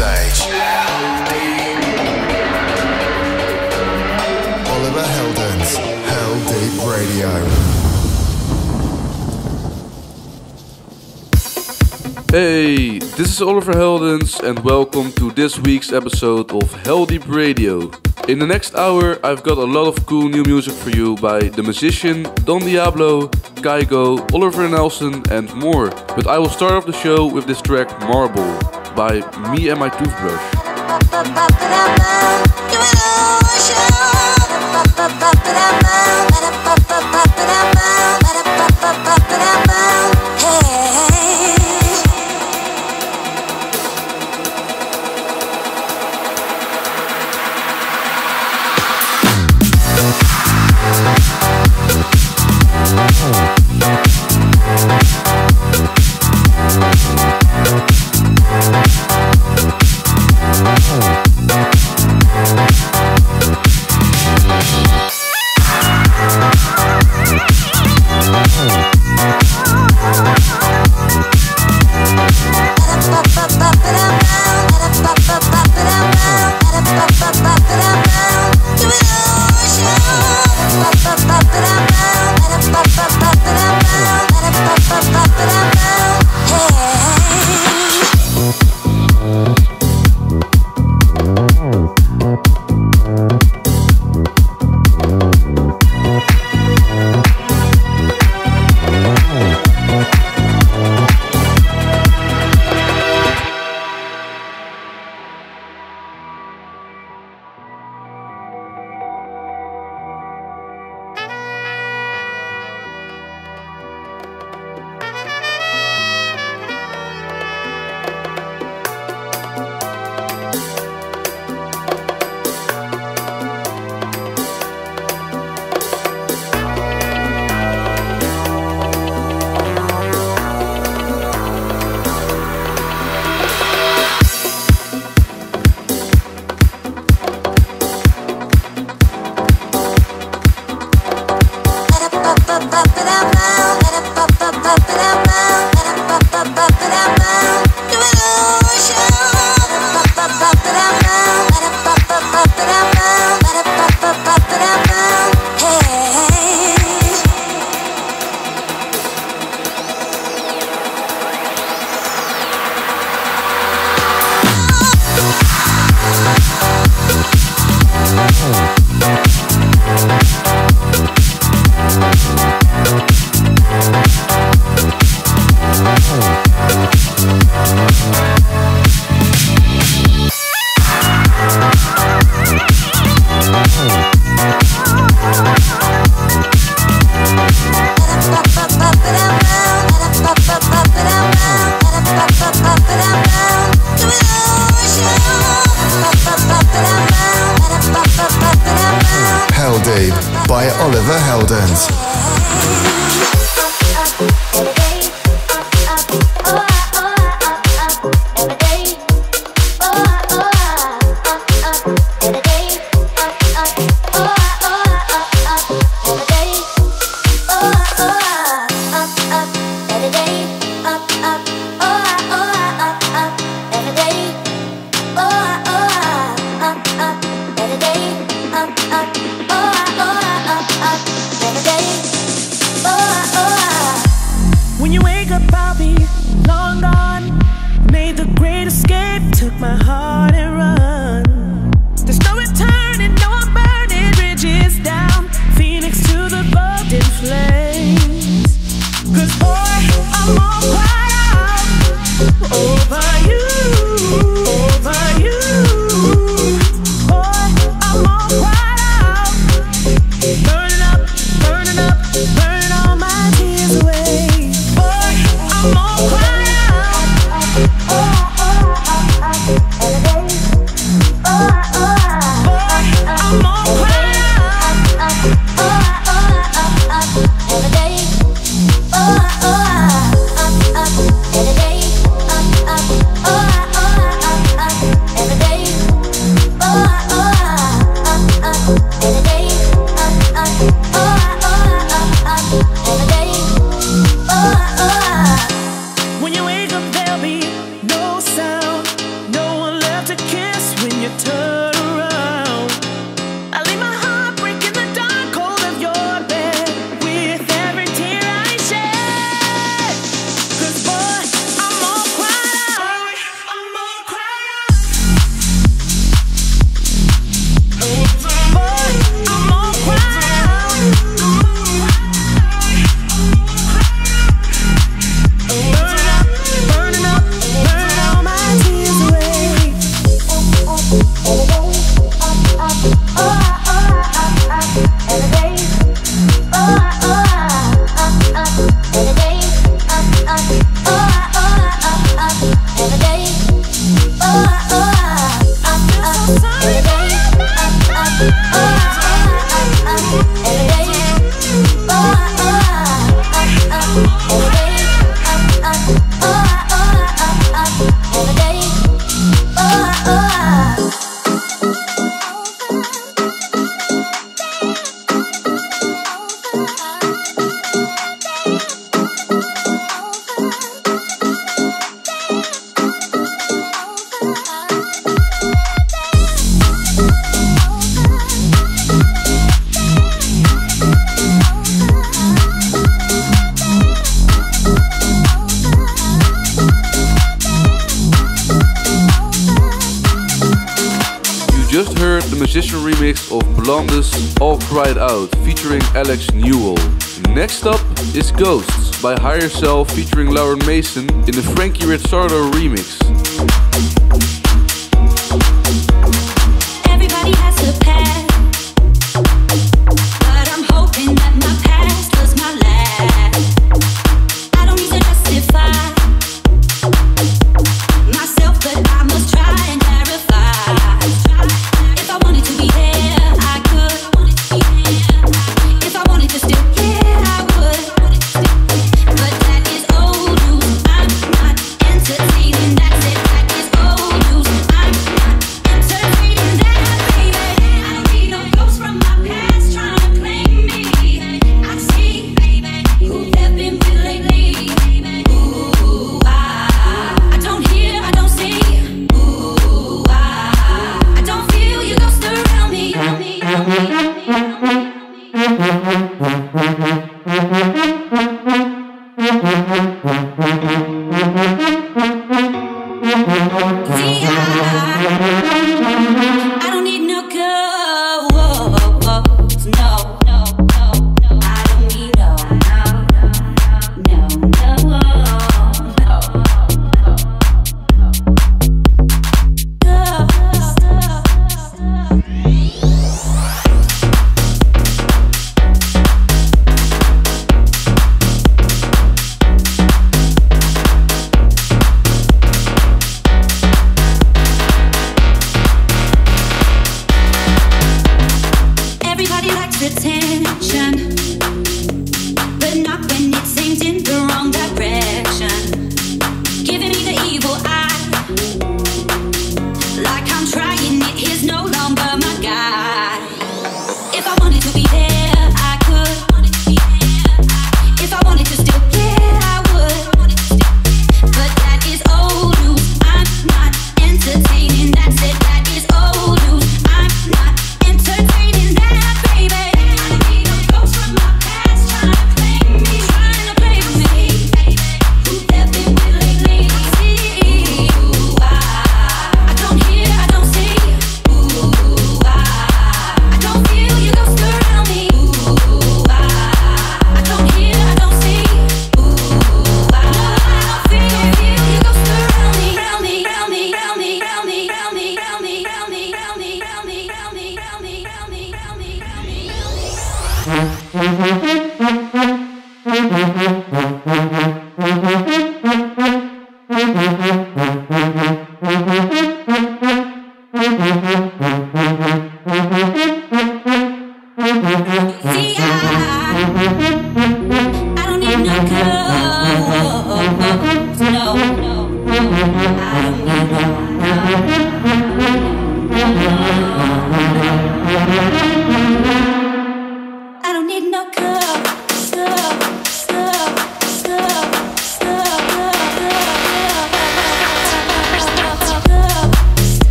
stage. Oliver Heldens, Hell Deep Radio. Hey, this is Oliver Heldens, and welcome to this week's episode of Heldeep Radio. In the next hour, I've got a lot of cool new music for you by The Magician, Don Diablo, Kygo, Oliver Nelson, and more. But I will start off the show with this track Marble by Me and My Toothbrush. Oh Franky remix.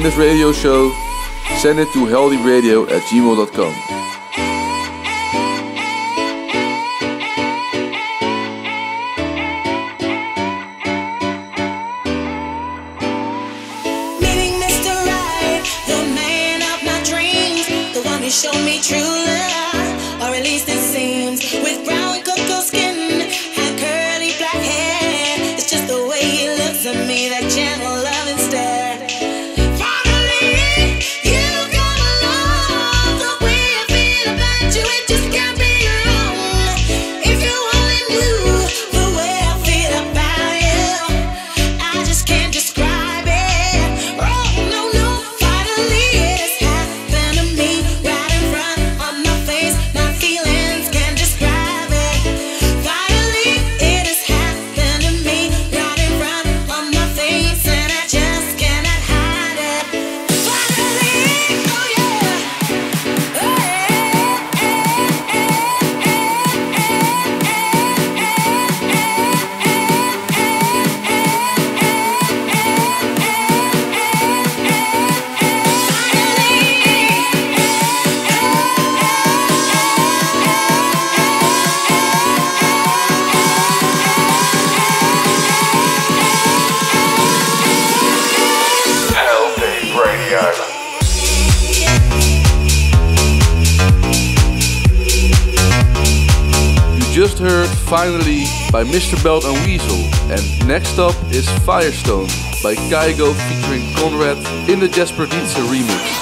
In this radio show, send it to heldeepradio at gmail.com. Mr. Belt and Wezol. And next up is Firestone by Kygo featuring Conrad in the Jasper Dietze remix.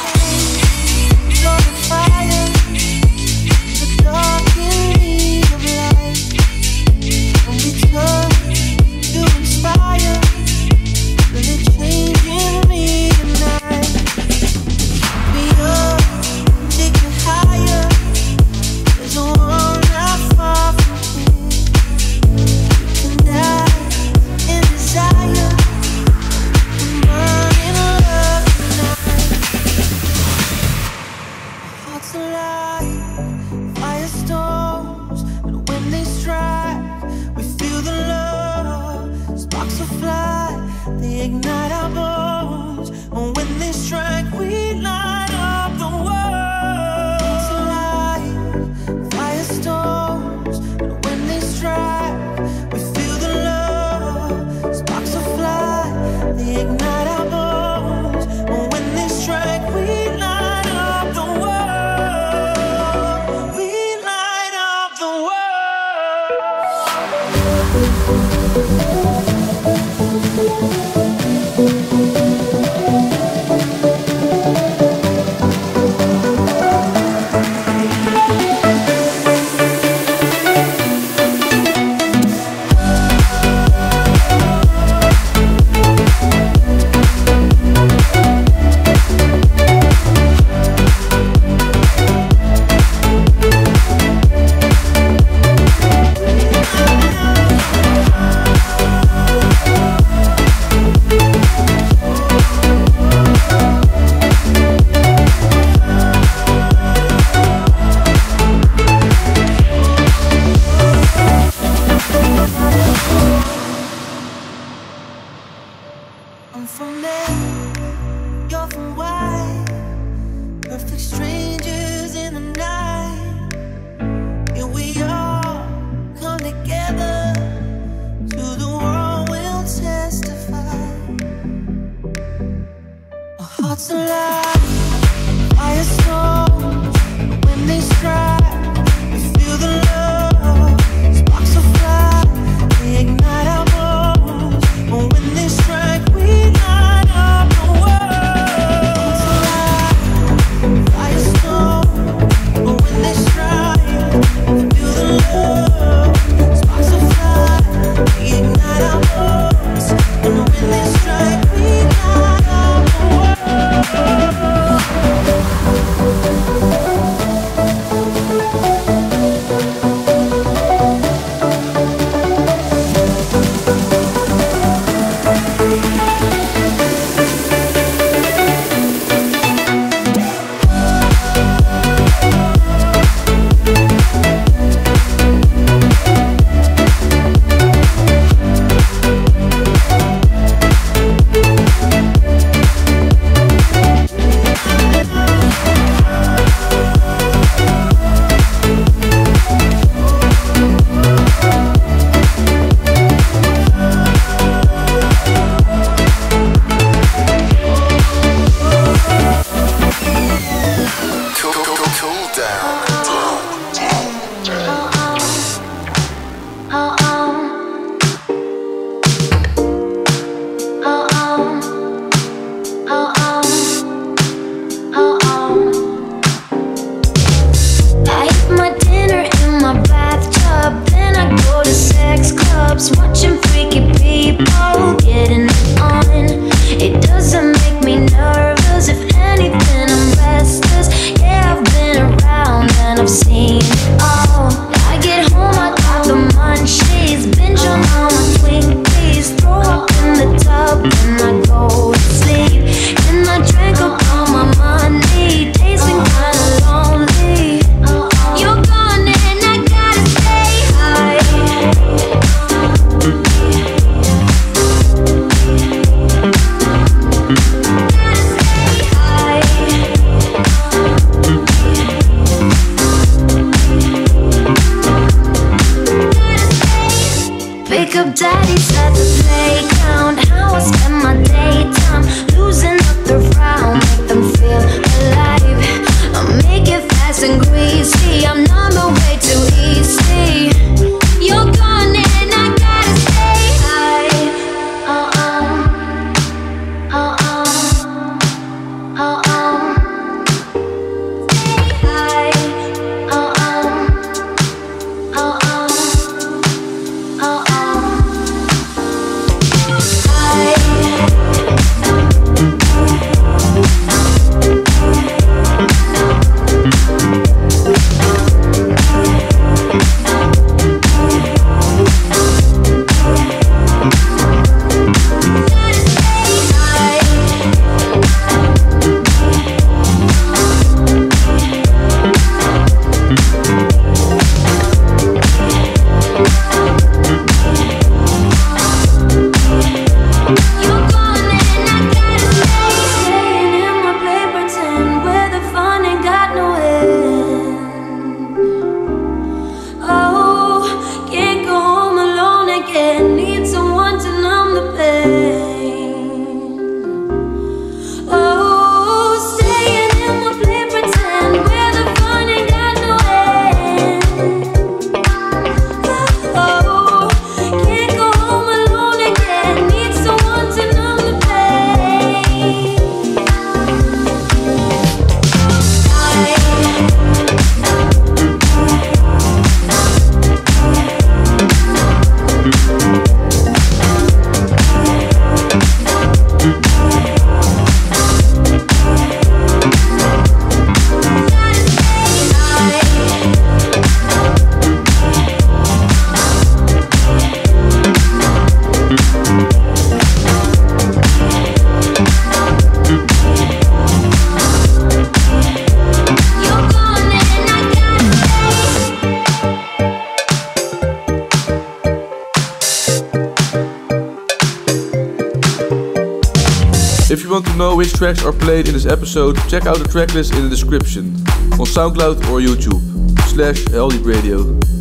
Episode, check out the tracklist in the description on SoundCloud or YouTube slash Heldeep Radio.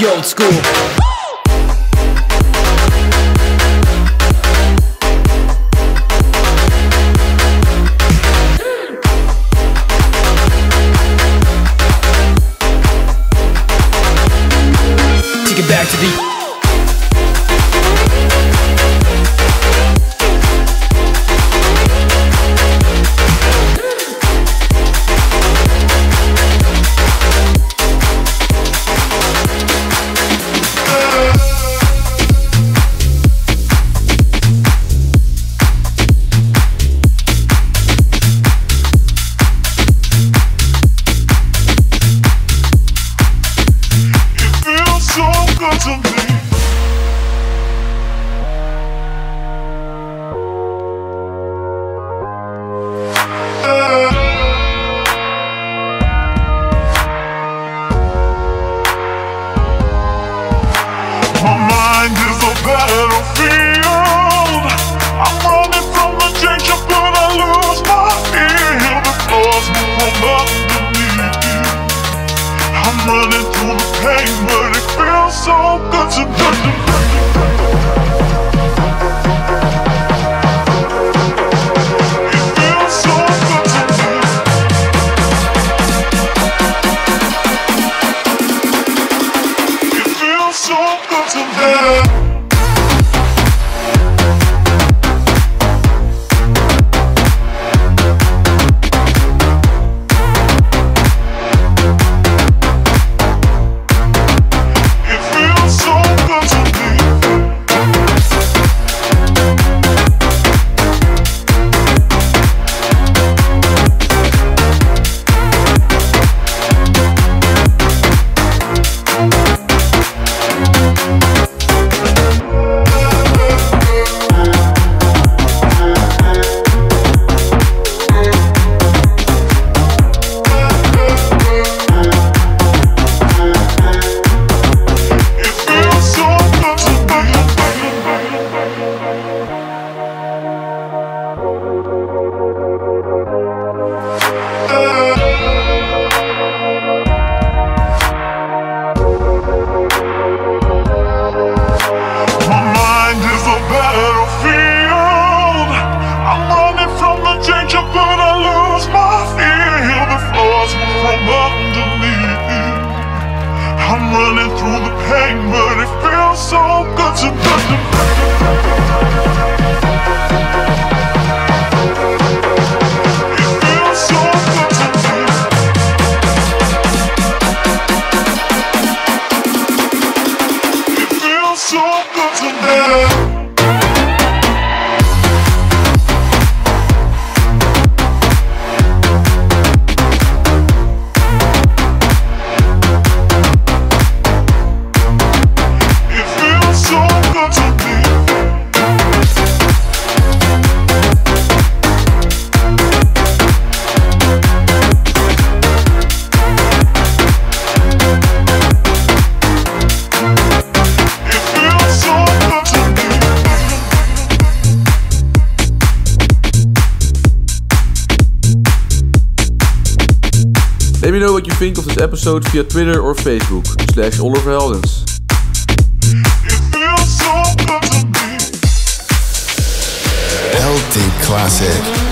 The old school. Let know what you think of this episode via Twitter or Facebook slash Oliver Heldens. Heldeep Classic.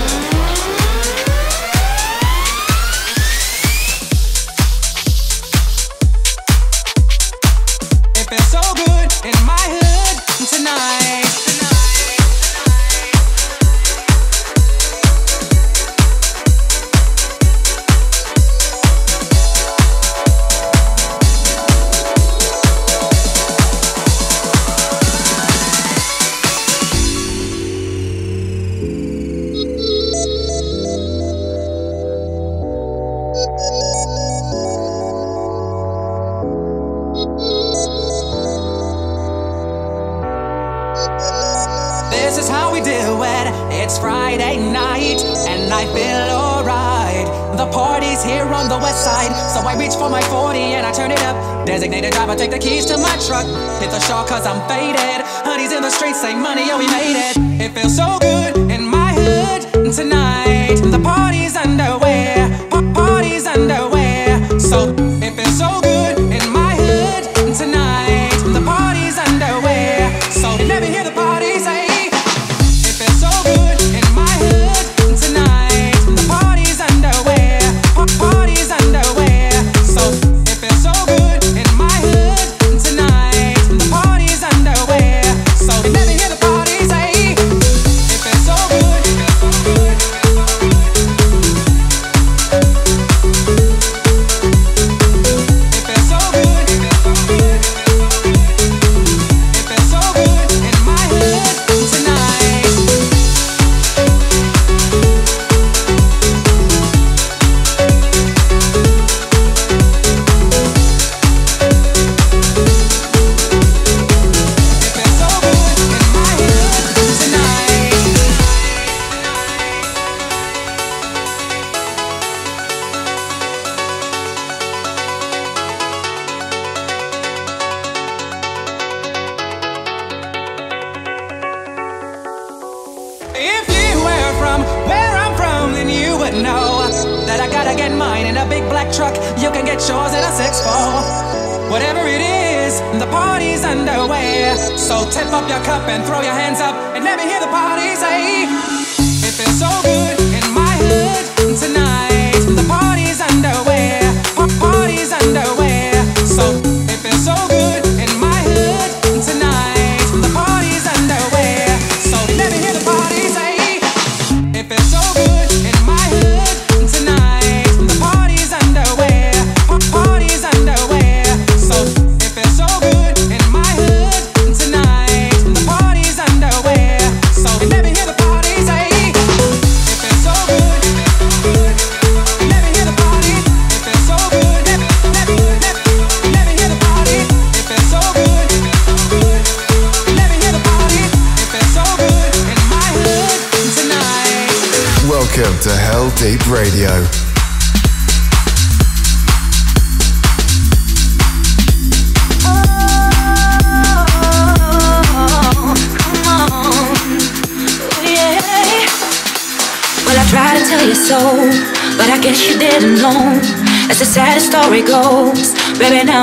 Cause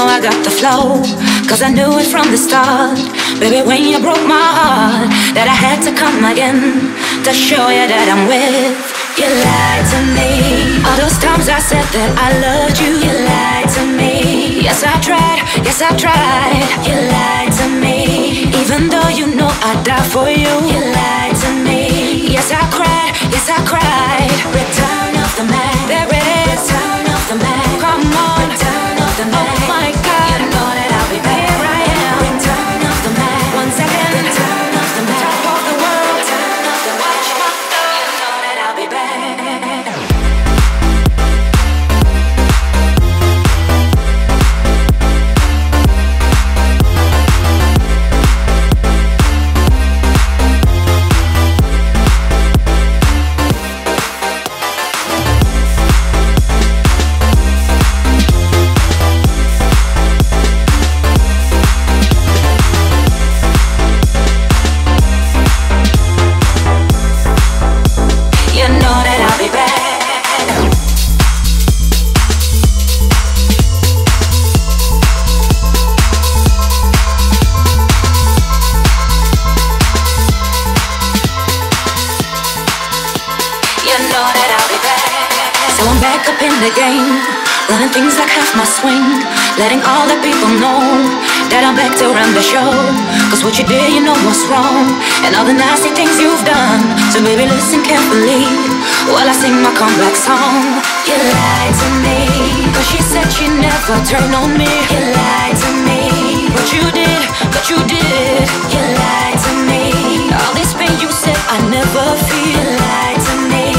I got the flow. 'Cause I knew it from the start. Baby, when you broke my heart That I had to come again To show you that I'm with You. Lied to me. All those times I said that I loved you. You lied to me. Yes, I tried, yes, I tried. You lied to me. Even though you know I'd die for you. You lied to me. Yes, I cried, yes, I cried. Return the man There it is Return of the man Come on. Return of the man Cause what you did, you know what's wrong. And all the nasty things you've done. So baby, listen carefully while I sing my comeback song. You lied to me. Cause she said she never turned on me. You lied to me. But you did, but you did. You lied to me. All this pain you said I never feel. You lied to me.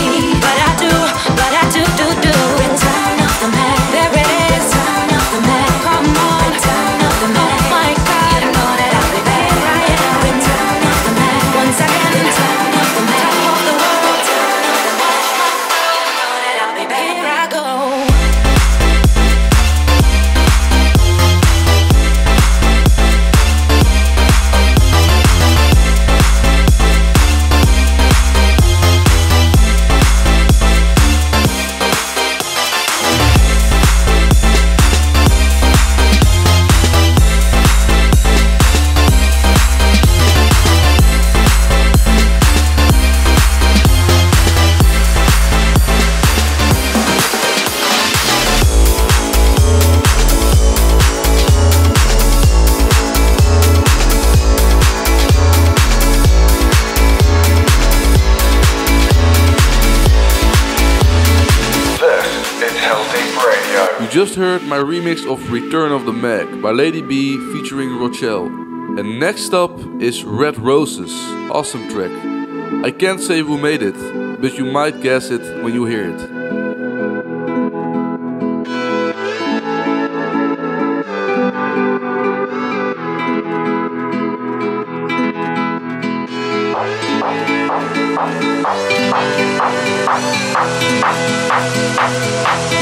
Heard my remix of Return of the Mack by Lady Bee featuring Rochelle. And next up is Red Roses, awesome track. I can't say who made it, but you might guess it when you hear it. hit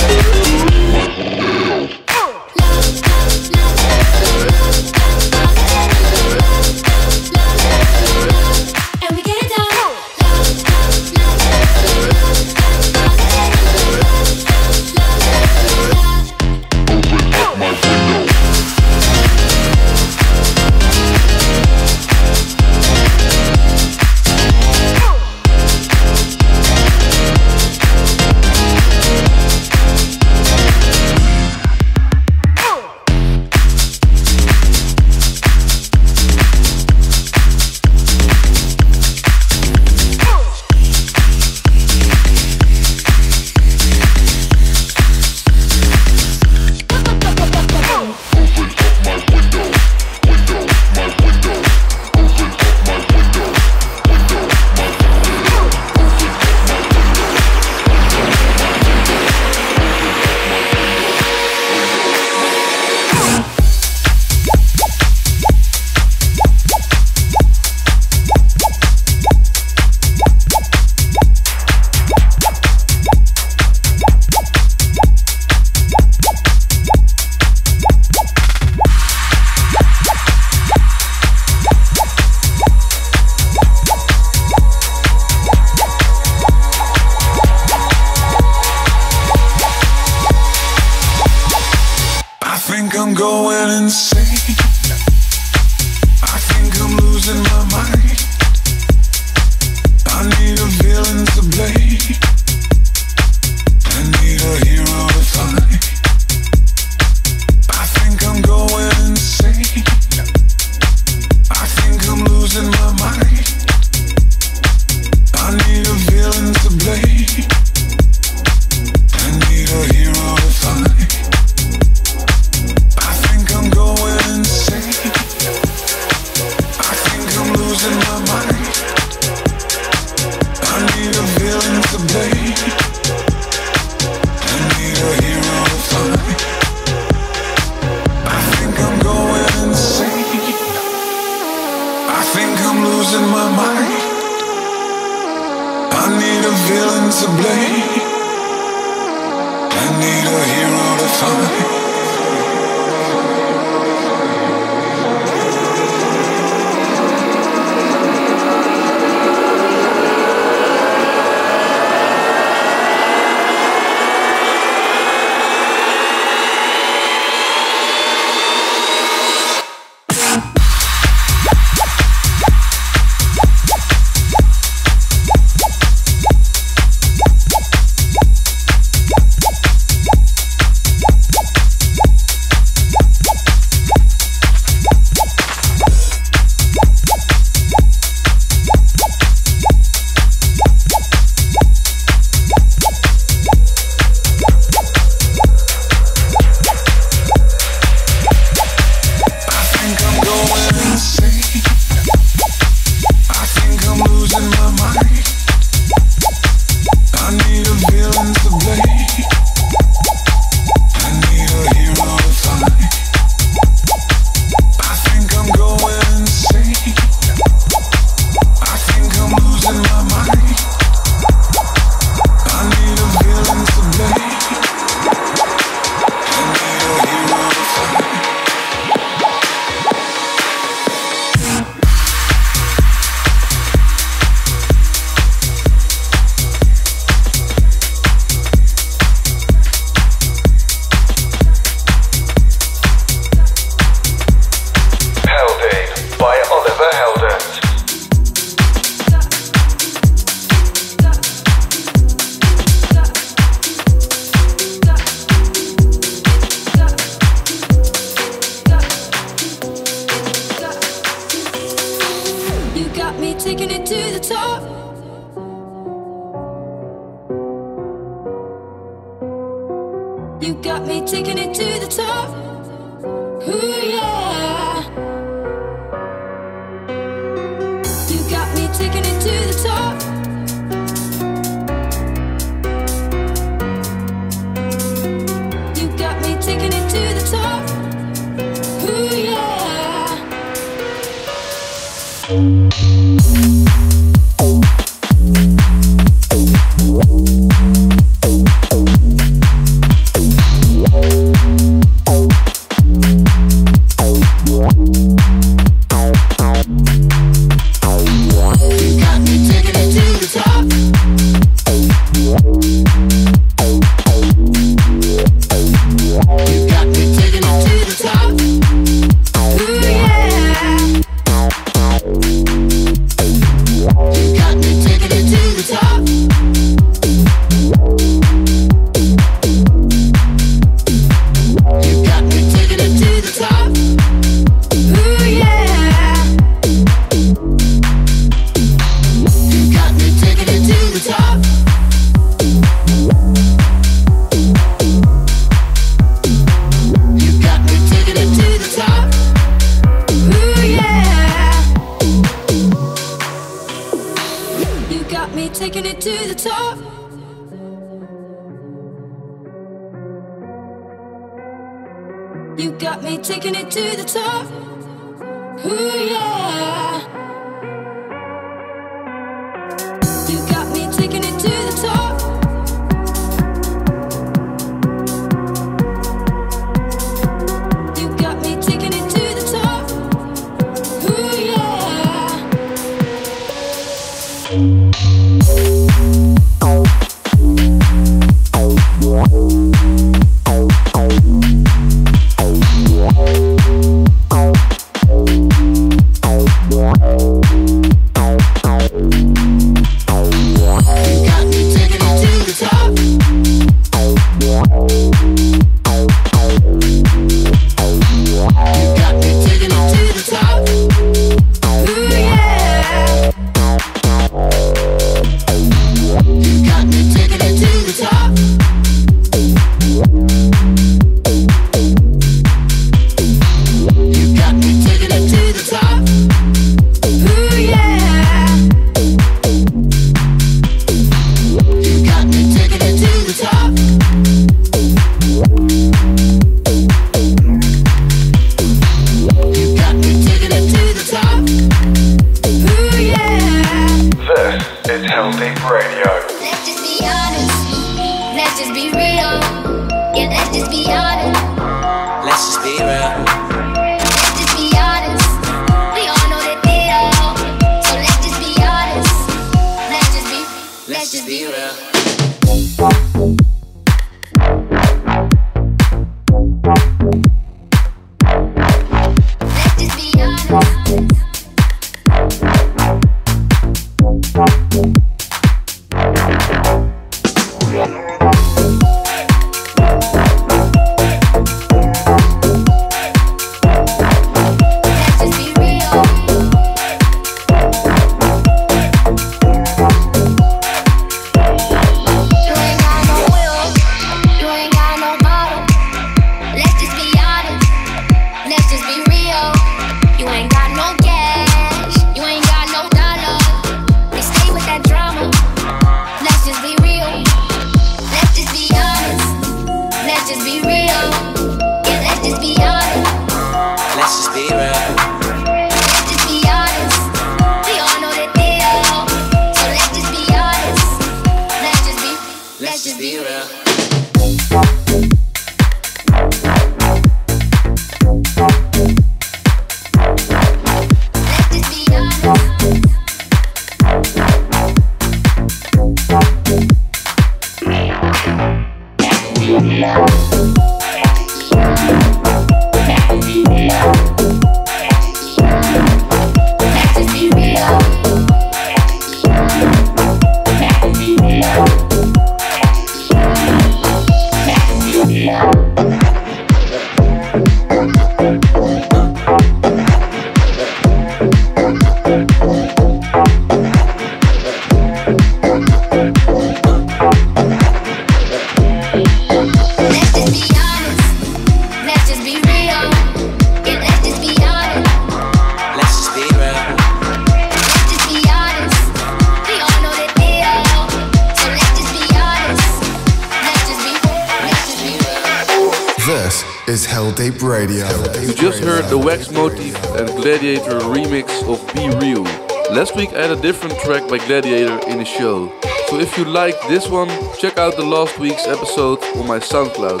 by Gladiator in the show. So if you like this one, check out the last week's episode on my SoundCloud.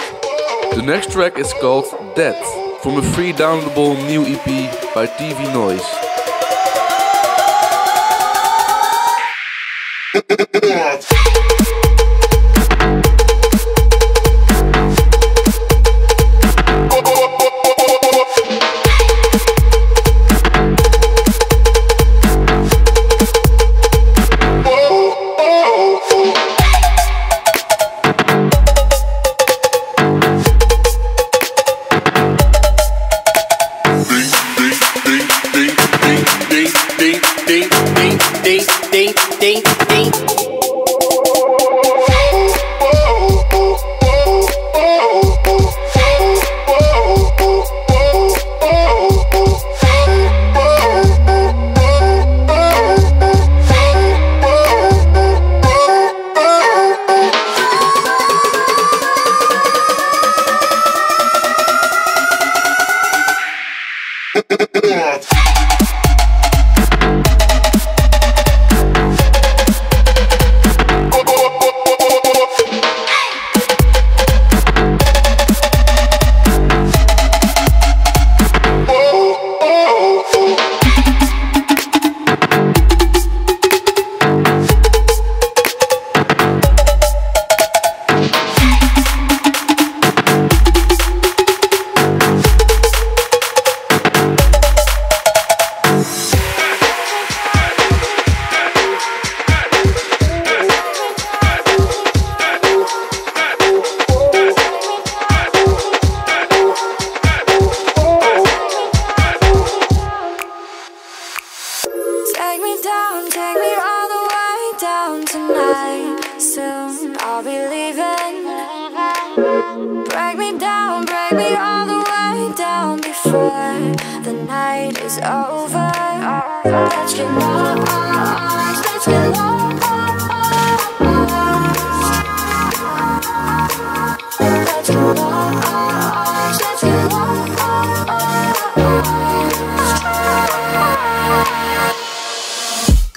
The next track is called That from a free downloadable new EP by TV Noise.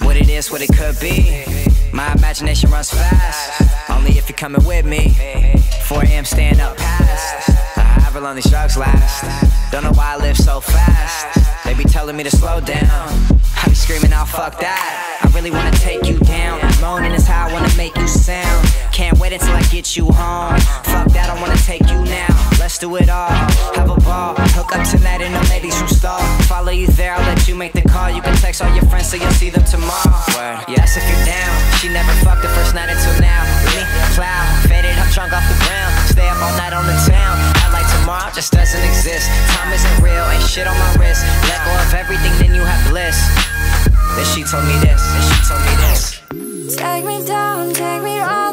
What it is, what it could be. My imagination runs fast, only if you're coming with me. 4 a.m. stand up past, long these drugs last. Don't know why I live so fast. They be telling me to slow down. I be screaming out, fuck that. I really wanna take you down. Moaning is how I wanna make you sound. Can't wait until I get you home. Fuck that, I wanna take you now. Let's do it all. Have a ball. Hook up tonight and the ladies from Star. Follow you there, I'll let you make the call. You can text all your friends so you'll see them tomorrow. Yes, if you're down. She never fucked the first night until now. Me, cloud. Faded, I'm drunk off the ground. Stay up all night on the town. Tomorrow just doesn't exist. Time isn't real, ain't shit on my wrist. Let go of everything, then you have bliss. Then she told me this, then she told me this. Take me down, take me all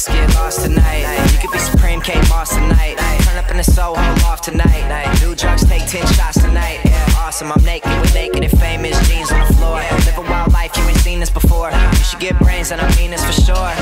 Let's get lost tonight. You could be Supreme K Boss tonight. Turn up in the Soho off tonight. Do drugs, take 10 shots tonight. Awesome, I'm naked with naked and famous jeans on the floor. Live a wild life, you ain't seen this before. You should get brains, and I mean this for sure.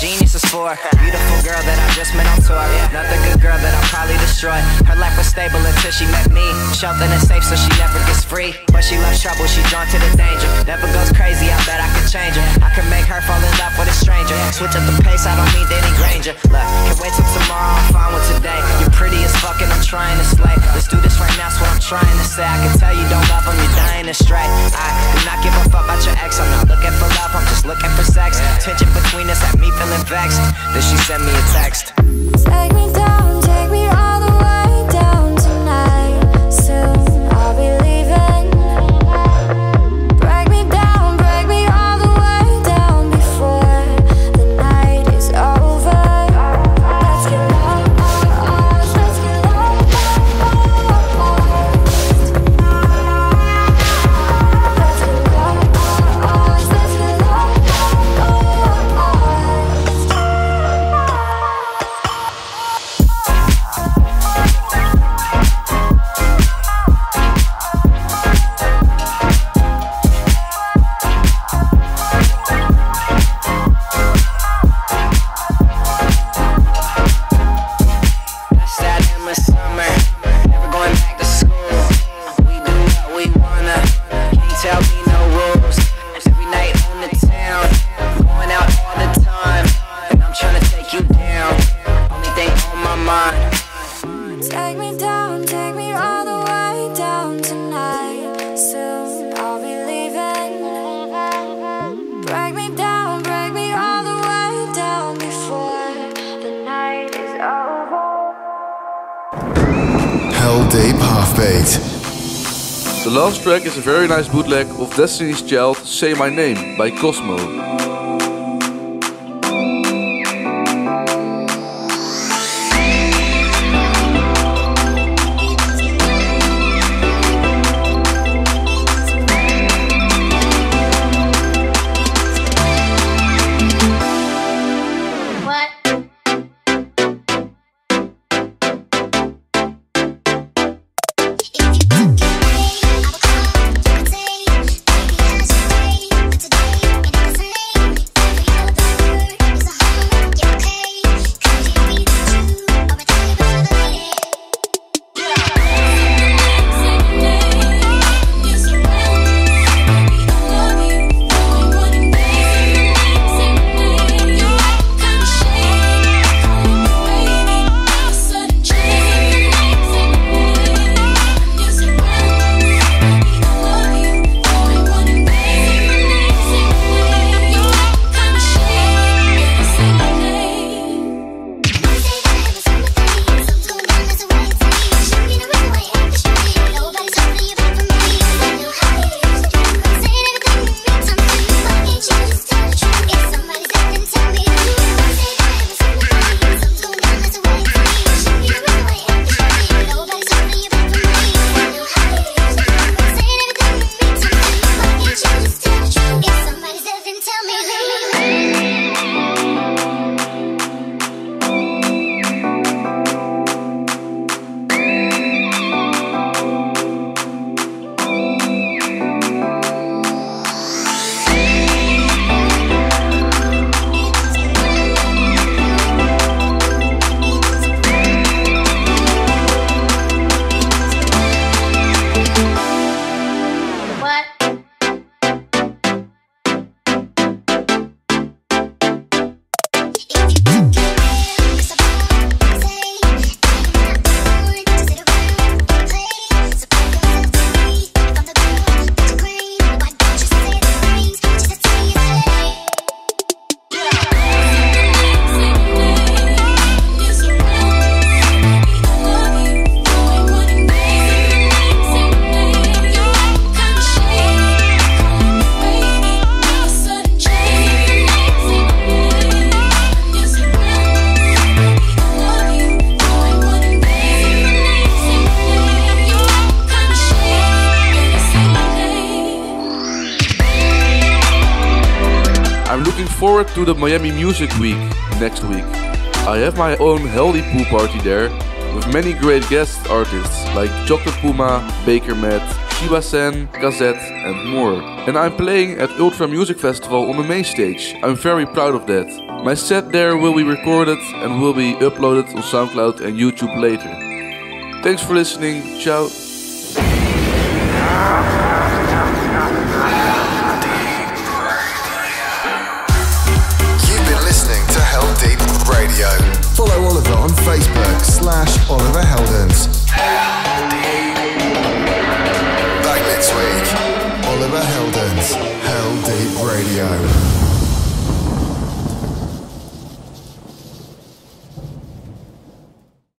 Genius is for. Beautiful girl that I just met on tour. Another good girl that I'll probably destroy. Her life was stable until she met me. Sheltered and safe, so she never gets free. But she loves trouble, she drawn to the danger. Never goes crazy, I bet I can change her. I can make her fall in love with a stranger. Switch up the pace, I don't need Danny Granger. Look, can't wait till tomorrow, I'm fine with today. You're pretty as fuck and I'm trying to slay. Let's do this right now, that's what I'm trying to say. I can tell you don't love him, you're dying to stray. I do not give a fuck about your ex, I'm not looking for love, I'm just looking for sex. Tension between us had me feeling vexed. Then she sent me a text. Take me down, The last track is a very nice bootleg of Destiny's Child Say My Name by Cosmo. To the Miami Music Week next week. I have my own Heldeep pool party there with many great guest artists like Chocolate Puma, Baker Matt, Shiba San, Gazette, and more. And I'm playing at Ultra Music Festival on the main stage. I'm very proud of that. My set there will be recorded and will be uploaded on SoundCloud and YouTube later. Thanks for listening. Ciao. Radio. Follow Oliver on Facebook slash Oliver Heldens. Back next week, Oliver Heldens, Heldeep Radio.